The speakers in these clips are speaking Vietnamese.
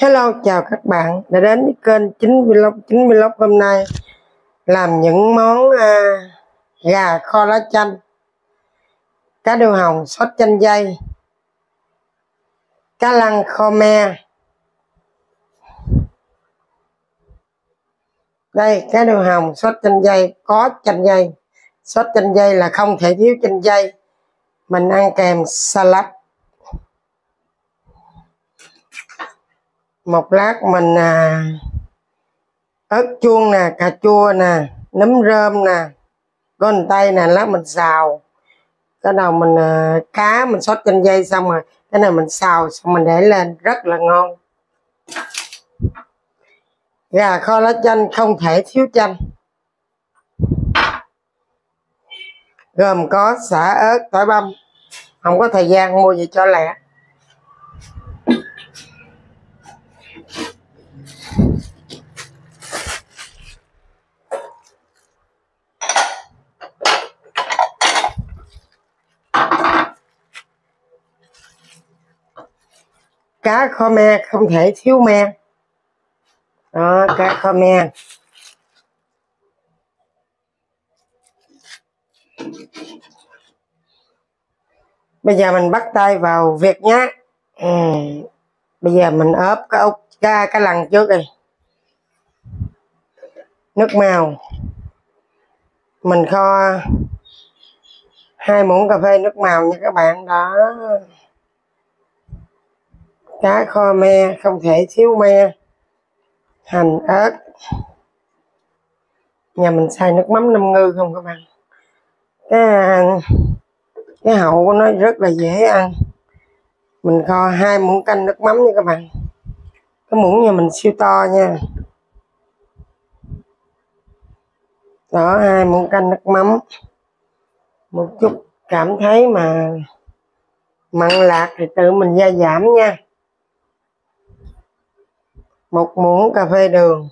Hello chào các bạn đã đến với kênh 9 Vlog 9 Vlog hôm nay. Làm những món à, gà kho lá chanh cá điêu hồng sốt chanh dây cá lăng kho me. Đây cá điêu hồng sốt chanh dây có chanh dây. Sốt chanh dây là không thể thiếu chanh dây. Mình ăn kèm salad. Một lát mình à, ớt chuông nè cà chua nè nấm rơm nè có tây nè lát mình xào. Cái đầu mình à, cá mình sốt trên dây xong rồi cái này mình xào xong mình để lên rất là ngon. Gà kho lá chanh không thể thiếu chanh. Gồm có xả ớt tỏi băm. Không có thời gian mua gì cho lẹ. Cá kho me không thể thiếu me. Đó, cá kho me. Bây giờ mình bắt tay vào việc nhé ừ. bây giờ mình ốp cái ốc cá cái lần trước đi. Nước màu. Mình kho hai muỗng cà phê nước màu nha các bạn. Đó cá kho me, không thể thiếu me. Hành ớt. Nhà mình xài nước mắm năm ngư không các bạn? Cái cái hậu của nó rất là dễ ăn. Mình kho hai muỗng canh nước mắm nha các bạn. Cái muỗng nhà mình siêu to nha. Đó, hai muỗng canh nước mắm. Một chút cảm thấy mà mặn lạc thì tự mình gia giảm nha một muỗng cà phê đường.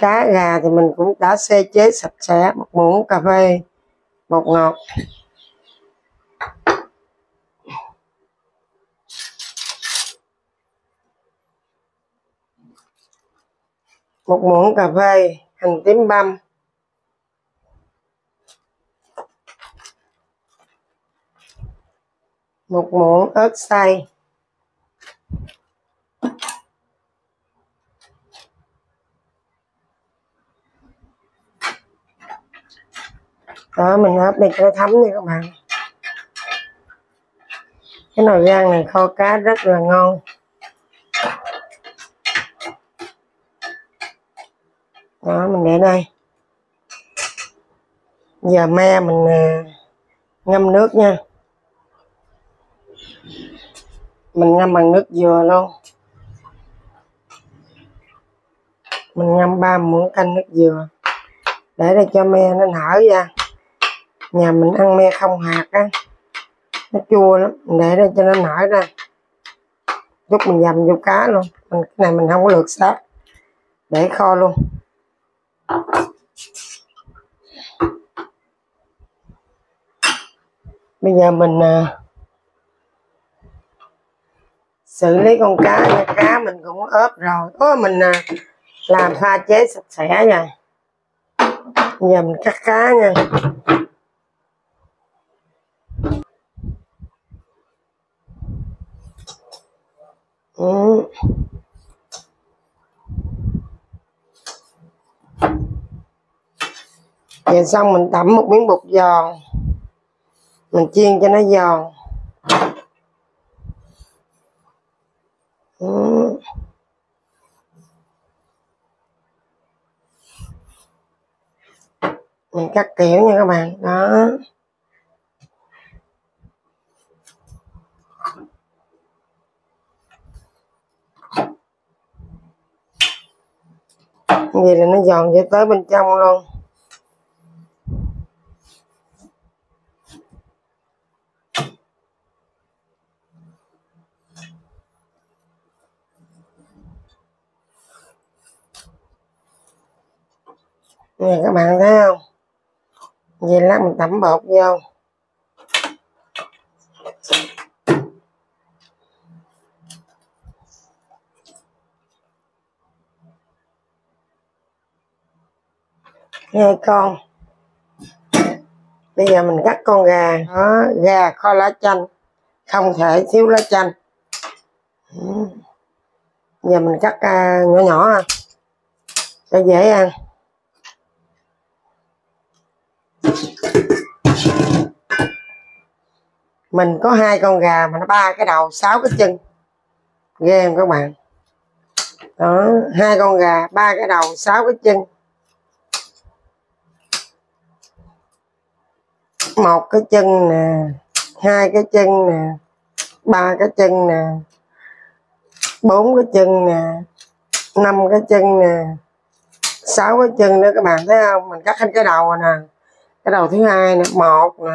Cá gà thì mình cũng đã sơ chế sạch sẽ. Một muỗng cà phê bột ngọt. Một muỗng cà phê, hành tím băm. Một muỗng ớt xay. Đó, mình hấp này cho nó thấm đi các bạn. Cái nồi rang này kho cá rất là ngon. Đó, mình để đây. Giờ me mình ờ, ngâm nước nha mình ngâm bằng nước dừa luôn. Mình ngâm ba muỗng canh nước dừa. Để để cho me nó nở ra. Nhà mình ăn me không hạt á. Nó chua lắm. Mình để đây cho nó nở ra. Chút mình dầm vô cá luôn. Mình cái này mình không có lượt sát để kho luôn. Bây giờ mình uh, xử lý con cá nha. Cá mình cũng ốp rồi. Ô, mình à, làm pha chế sạch sẽ rồi giờ mình cắt cá nha. Ừ. Vậy xong mình tẩm một miếng bột giòn. Mình chiên cho nó giòn ừ mình cắt kiểu nha các bạn. Đó. Vậy là nó giòn cho tới bên trong luôn. Nè, các bạn thấy không? vậy lát mình tẩm bột vô nghe con. Bây giờ mình cắt con gà. Đó, gà kho lá chanh. Không thể thiếu lá chanh. Ừ. Giờ mình cắt uh, nhỏ nhỏ à. cho dễ ăn. Mình có hai con gà mà nó ba cái đầu, sáu cái chân. Ghê không các bạn? Đó, hai con gà, ba cái đầu, sáu cái chân. Một cái chân nè, hai cái chân nè, ba cái chân nè, bốn cái chân nè, năm cái chân nè, sáu cái chân nữa các bạn thấy không? Mình cắt hết cái đầu rồi nè. Cái đầu thứ hai nè, một nè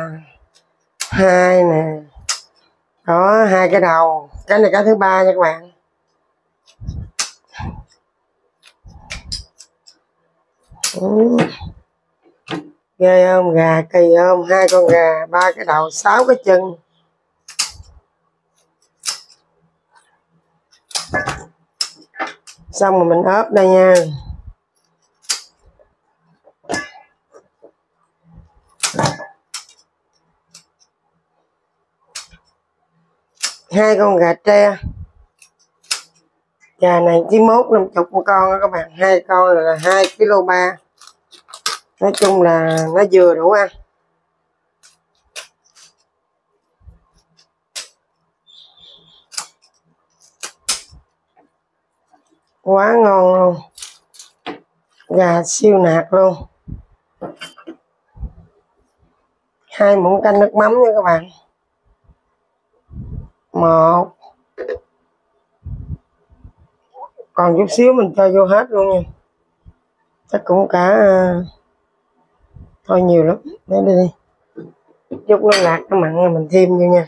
hai nè. Đó, hai cái đầu. Cái này cái thứ ba nha các bạn. Ừ. ghê không? Gà kỳ không? Hai con gà, ba cái đầu, sáu cái chân. Xong rồi mình ốp đây nha. Hai con gà tre. Gà này chỉ mốt năm chục một con đó các bạn. Hai con là hai kg ba. Nói chung là nó vừa đủ ăn. Quá ngon luôn. Gà siêu nạc luôn. Hai muỗng canh nước mắm nha các bạn một. Còn chút xíu mình cho vô hết luôn nha. Chắc cũng cả ờ, thôi nhiều lắm. Để đi đi. Chút nó lạc nó mặn mình thêm vô nha.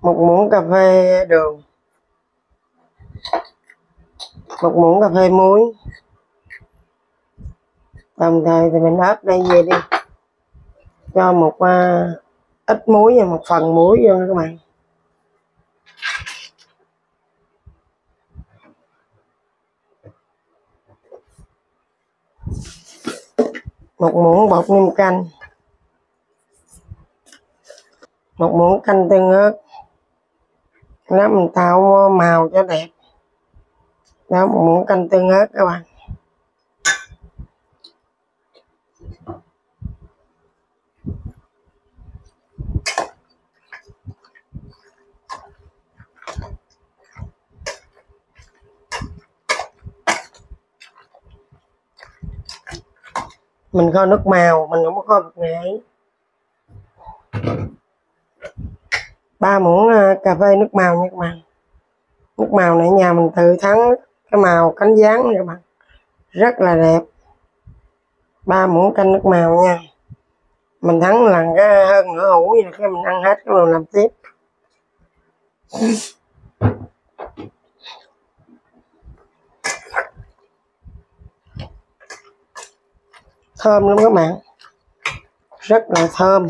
Một muỗng cà phê đường. Một muỗng cà phê muối. Đồng thời thì mình ớt đây về đi cho một uh, ít muối và một phần muối vô các bạn. Một muỗng bột niêm canh. Một muỗng canh tương ớt. Nó mình tạo màu cho đẹp. Đó một muỗng canh tương ớt các bạn. Mình kho nước màu, mình không có kho bột nghệ ba muỗng à, cà phê nước màu nha các bạn. Nước màu này nhà mình tự thắng cái màu cánh dáng nha các bạn. Rất là đẹp. Ba muỗng canh nước màu nha. Mình thắng lần cái hơn nửa hũ vậy cái mình ăn hết cái mình làm tiếp. Thơm lắm các bạn. Rất là thơm.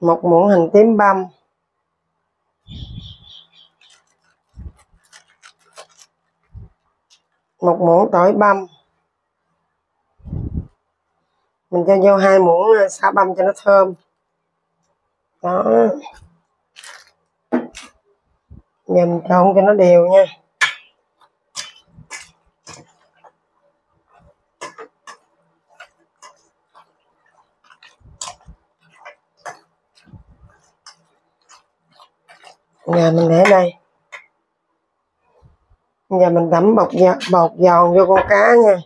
Một muỗng hành tím băm. Một muỗng tỏi băm. Mình cho vô hai muỗng à, xả băm cho nó thơm. Đó nhầm trộn cho nó đều nha. Giờ mình để đây. Giờ mình tẩm bột giòn, bột giòn vô con cá nha.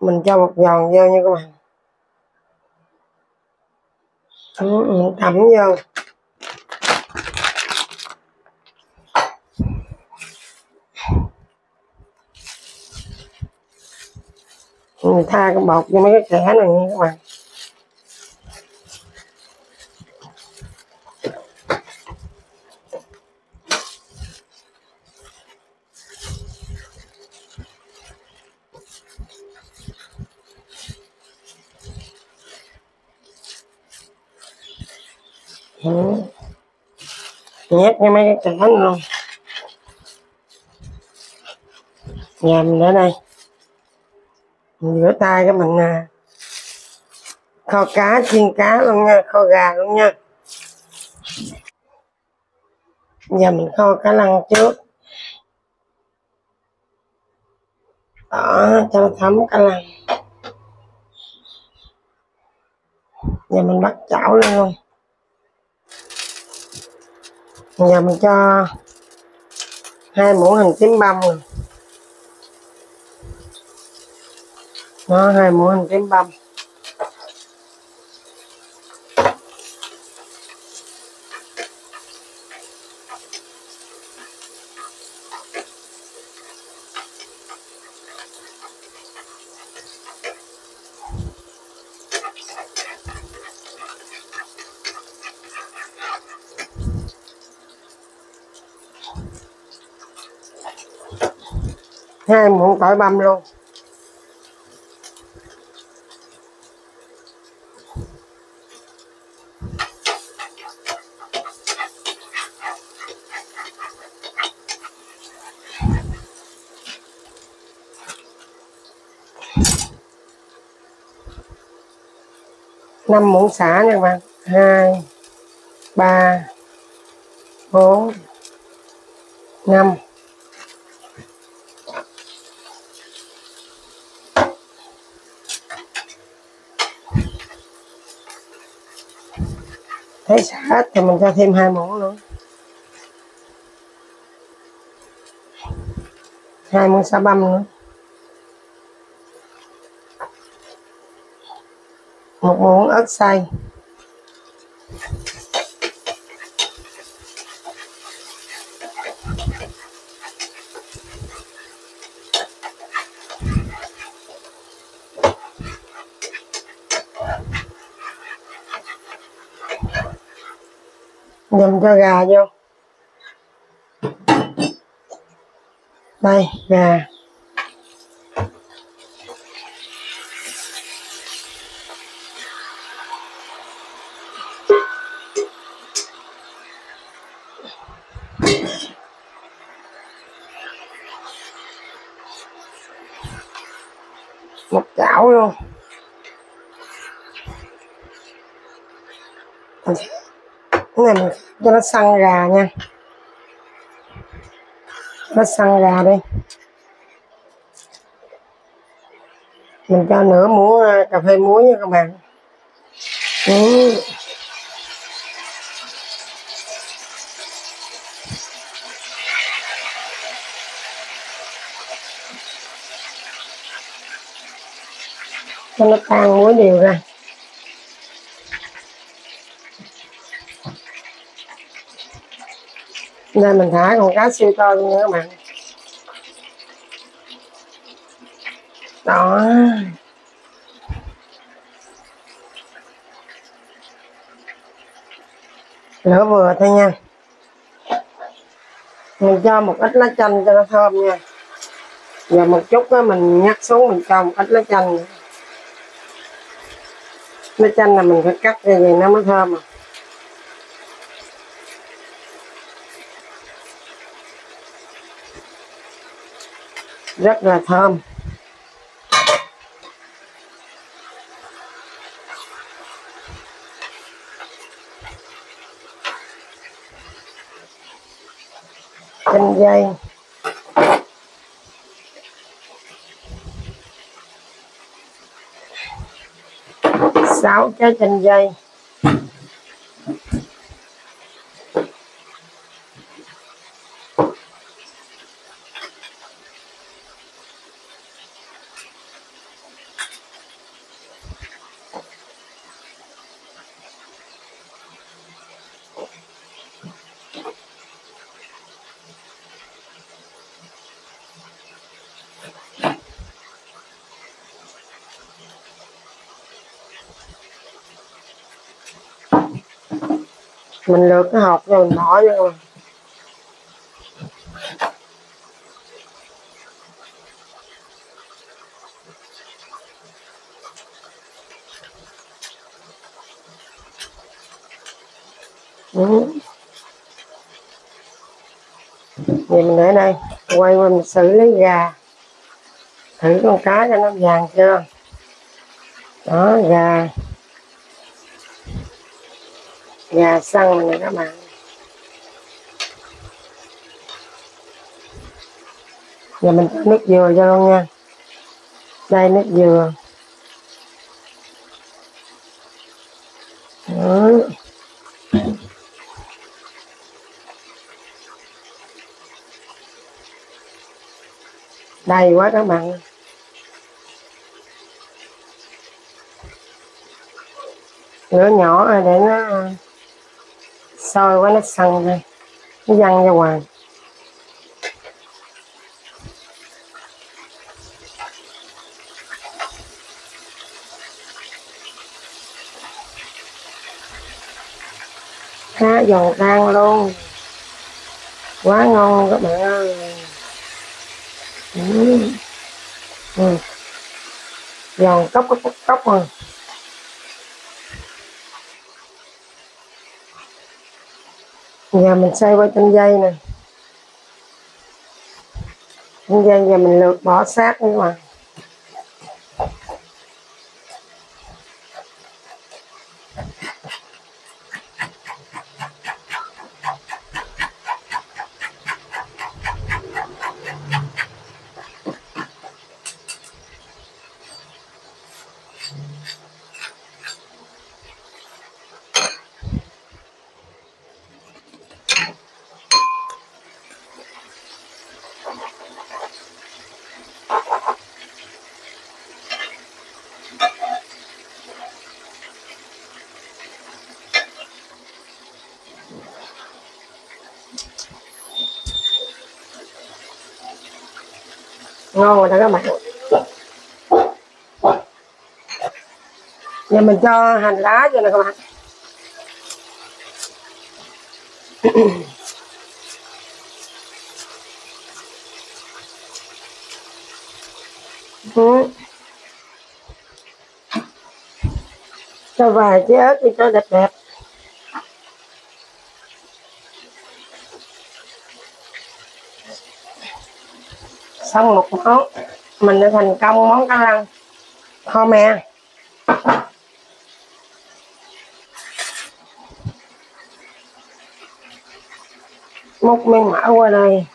Mình cho bột giòn vô nha các bạn. Ừ, ừ, Đấm mình tẩm vô. mình tha cái bột cho mấy cái kẻ này nha các bạn. Ừ. Nhét cho mấy cái kẻ này luôn. Nhầm mình đây mình rửa tay cái mình à, kho cá chiên cá luôn nha kho gà luôn nha. Giờ mình kho cá lăng trước. Đó cho nó thấm cá lăng. Giờ mình bắt chảo lên luôn. Giờ mình cho hai muỗng hành tím băm rồi. Nó hai muỗng hành tím băm. Hai muỗng tỏi băm luôn. Năm muỗng xả nha các bạn. Hai, ba, bốn, năm. Thấy xả hết thì mình cho thêm hai muỗng nữa. Hai muỗng xả băm nữa. Một muỗng ớt xay. Nhầm cho gà vô. Đây gà một chảo luôn cái này mình cho nó săn gà nha. Nó săn gà đi. Mình cho nửa muỗng à, cà phê muối nha các bạn. Ừ. cho nó tan muối đều ra. Nên mình thả con cá siêu to luôn nha các bạn. Đó. Lửa vừa thôi nha. Mình cho một ít lá chanh cho nó thơm nha. Và một chút đó mình nhắc xuống mình cho một ít lá chanh. Lá chanh là mình phải cắt ra vậy nó mới thơm à. Rất là thơm. Chanh dây. Sáu trái chanh dây. Mình lượt cái hộp rồi mình bỏ vô. Rồi ừ. vậy mình để đây, quay qua mình xử lý gà. Thử con cá cho nó vàng chưa? Đó, gà nhà xăng này các bạn. Giờ mình cho nước dừa cho luôn nha. Đây, nước dừa. Đó. đầy quá các bạn. Lửa nhỏ à, để nó à, sôi quá nó săn ra nó văng ra ngoài. Cá giòn tan luôn. Quá ngon các bạn ơi. Ừ. Ừ. giòn cốc cốc cốc cốc rồi giờ mình xoay qua trên dây nè. Trên dây giờ mình lượt bỏ sát nữa mà. Ngon rồi đó các bạn. Giờ mình cho hành lá vô nè các bạn. Ừ. Cho vài trái ớt đi cho đẹp đẹp. Xong một món. Mình đã thành công món cá lăng. Kho me múc miếng mỡ qua đây.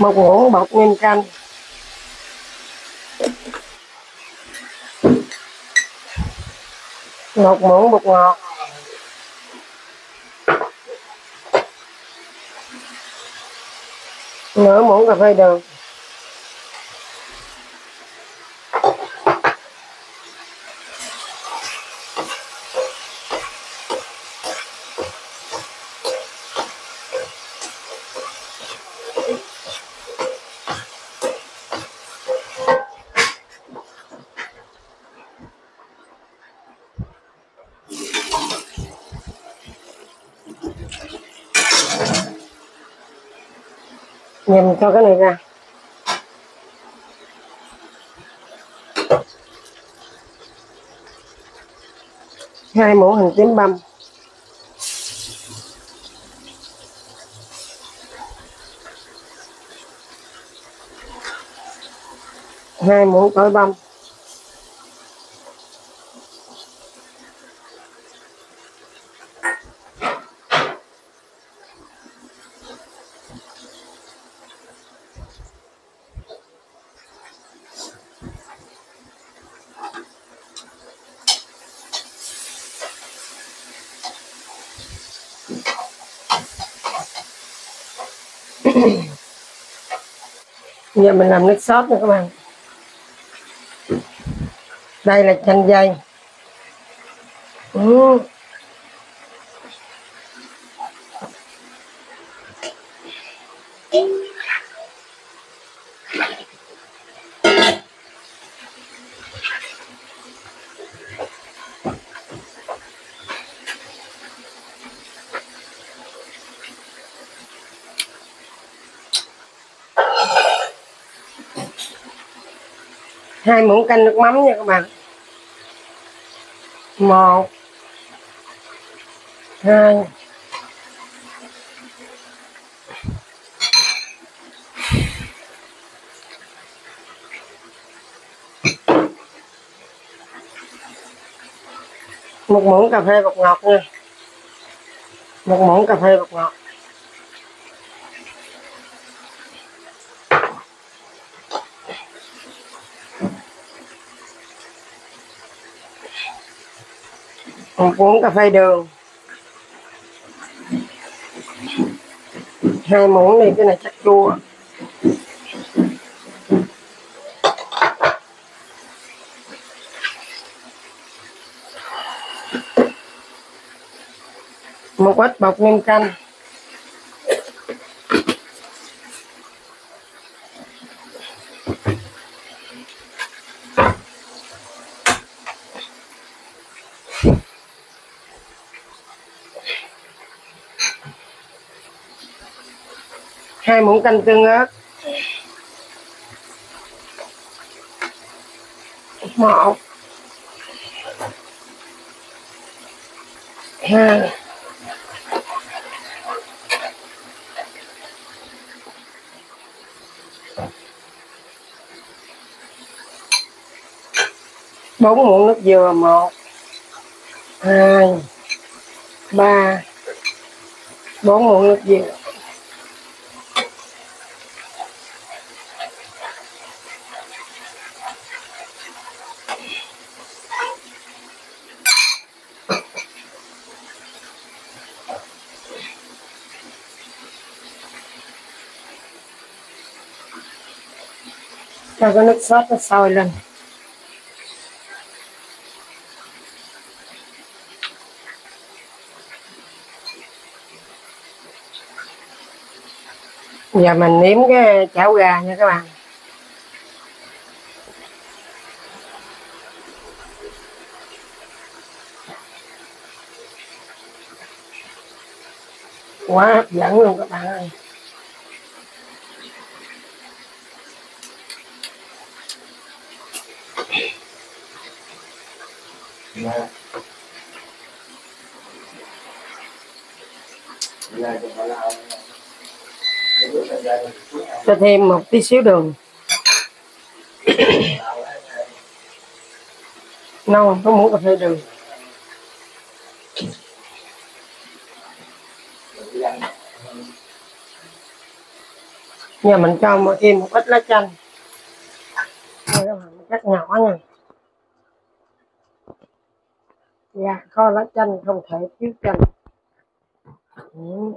Một muỗng bột nguyên canh một muỗng bột ngọt. Nửa muỗng cà phê đường. Nhầm cho cái này ra. Hai muỗng hành tím băm. Hai muỗng tỏi băm. Giờ mình làm nước sốt nữa các bạn đây là chanh dây ừ. Hai muỗng canh nước mắm nha các bạn. Một, hai. Một muỗng cà phê bột ngọt nha. Một muỗng cà phê bột ngọt. Một muỗng cà phê đường. Hai muỗng này cái này chắc chua. Một ít bột nêm canh. Hai muỗng canh tương ớt. Một. Hai. Bốn muỗng nước dừa, một. Hai. Ba. Bốn muỗng nước dừa. Cho cái nước sốt nó sôi lên. Giờ mình nếm cái chảo gà nha các bạn. Quá hấp dẫn luôn các bạn ơi. Cho thêm một tí xíu đường. Non có muỗng cà phê đường. Nhà mình cho một thêm một ít lá chanh. Cắt nhỏ nha. Dạ kho lá chanh không thể thiếu chanh. Ừ.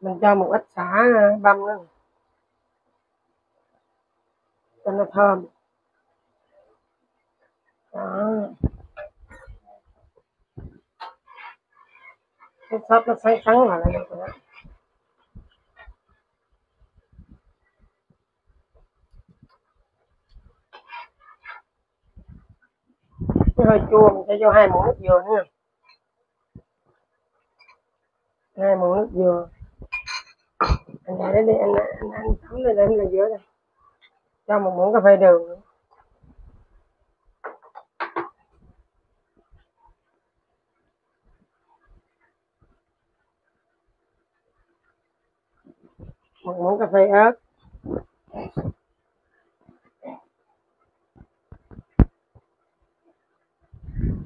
Mình cho một ít xả ờ, băm nữa cho nó thơm. Đó. Cái sốt nó sáng trắng lại là được rồi đó. Cái hơi chua, mình sẽ cho hai muỗng nước dừa nữa hai muỗng nước dừa. Anh để đấy đi anh anh anh thấm lên lên là giữa đây. Cho một muỗng cà phê đường nữa. Một muỗng cà phê ớt.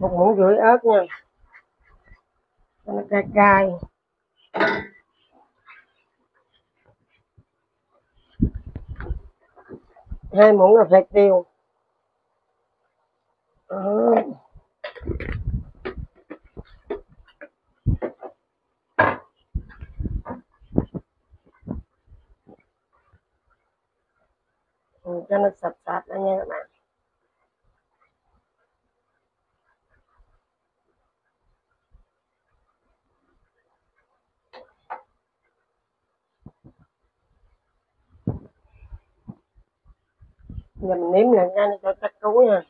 Một muỗng rưỡi ớt nha. Cho nó cay cay. Hai muỗng cà phê tiêu. Ừ, cho nó sạch sạch đó nha các bạn. Giờ mình nếm lần ra cho chắc cú nha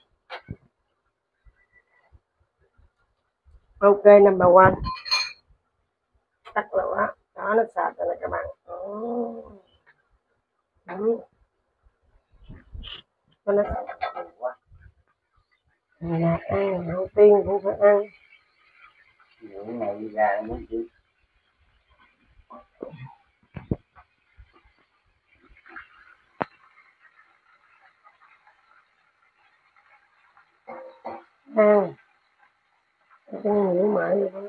ok, number one. Tắt lửa đó, nó sạch rồi nè các bạn. Nó Đó. cho nó là ăn đầu tiên cũng phải ăn. Những ngày ra nó chứ ăn nghĩ mãi mỡ vậy đó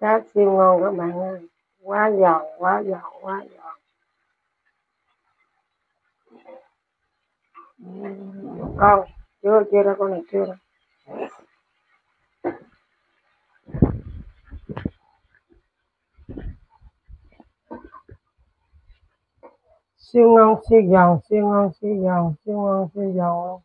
cá siêu ngon các bạn ơi, quá giòn quá giòn quá giòn. Một con, chưa chưa ra con này chưa đâu. Siêu ngon siêu giòn siêu ngon siêu giòn siêu ngon siêu giòn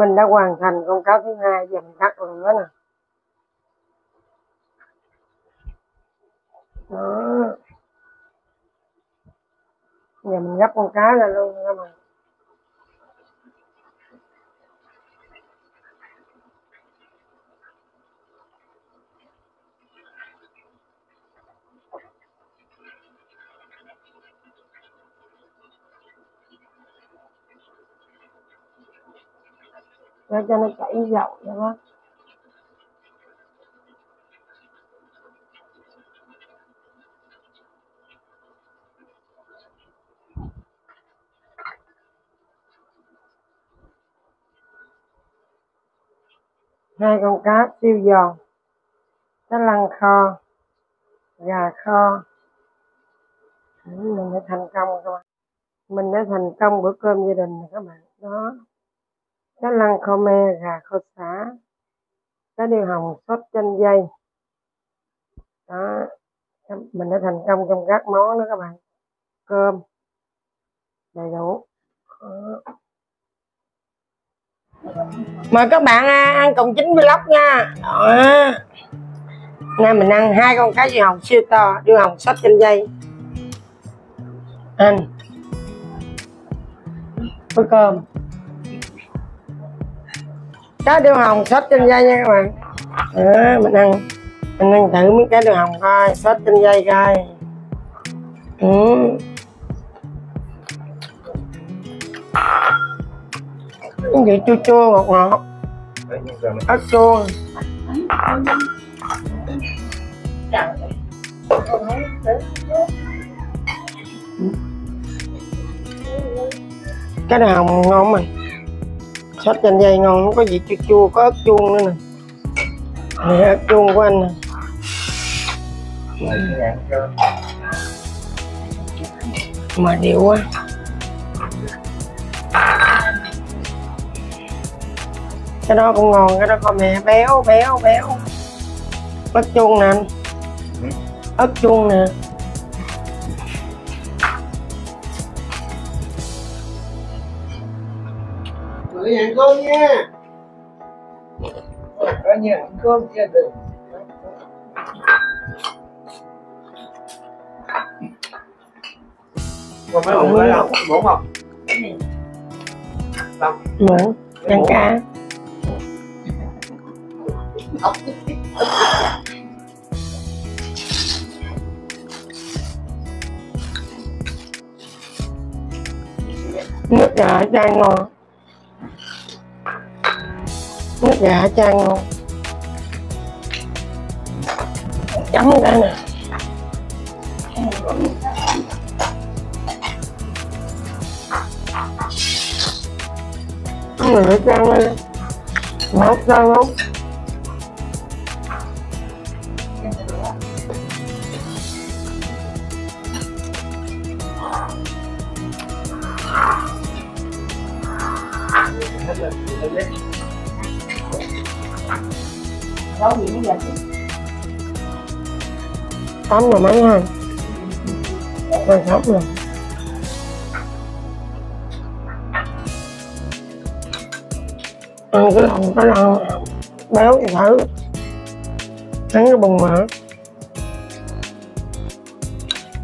mình đã hoàn thành con cá thứ hai, giờ mình cắt lửa nè. Đó. Giờ mình gấp con cá ra luôn các bạn nó cho nó chảy dầu cho nó. Hai con cá siêu giòn. Cá lăng kho, gà kho. Mình đã thành công các bạn mình đã thành công bữa cơm gia đình này các bạn. Đó cá lăng kho me, gà kho xá. Cá điêu hồng, sốt, chanh dây. Đó mình đã thành công trong các món đó các bạn. Cơm, đầy đủ. Mời các bạn à, ăn cùng chín vlog nha. Đó. Nay mình ăn hai con cá điêu hồng siêu to, điêu hồng, sốt, chanh dây. Ăn. Với cơm cá tiêu hồng sốt trên dây nha các bạn. À, mình ăn mình ăn thử miếng cá tiêu hồng coi sốt trên dây coi. Ừ. cái vị chua chua ngọt ngọt. Ớt chua. Cái nào ngon mà sốt chanh dây ngon nó có vị chua chua có ớt chuông nữa nè. Này ớt chuông của anh nè. Mà điệu quá. Cái đó cũng ngon cái đó con mẹ béo béo béo. Ớt chuông nè anh. Ớt chuông nè Gửi ăn cơm nha Có nhà ăn cơm gia đình Còn mấy hộp đấy không? Bốn không? Đâu? muỗng ăn cá nước gà chan ngon nước gà chan ngon chấm cái nè. Người phải chan lên mát ra không tắm rồi mấy ha. Quan sát rồi ăn cái lòng cái lòng béo thì thử. Ăn cái bùng mỡ.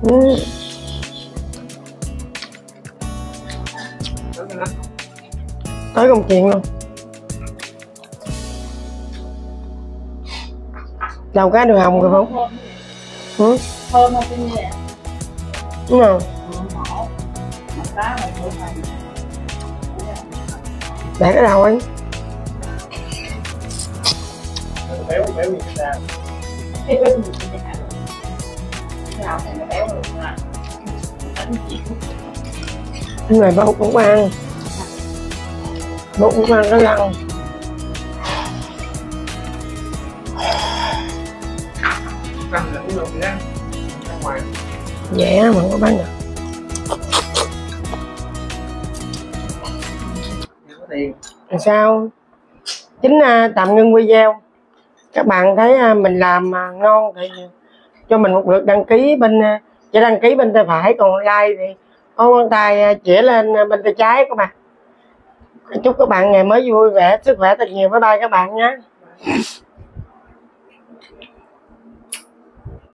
Uhm. tới công chuyện luôn. Đầu cá đường hồng rồi không ừ. Thơm không cái nè đúng không để cái đầu ấy? Béo béo như thế nào nào thì nó béo được mà mà bố cũng ăn. Bố cũng ăn cái lăng cũng được nha ra ngoài. Dễ mà không có bán được. Làm sao? Chính à, tạm ngưng video. Các bạn thấy à, mình làm à, ngon thì cho mình một lượt đăng ký bên à, chỉ đăng ký bên tay phải còn like thì có ngón tay à, chỉ lên à, bên tay trái các bạn. Chúc các bạn ngày mới vui vẻ sức khỏe thật nhiều. Bye bye các bạn nhé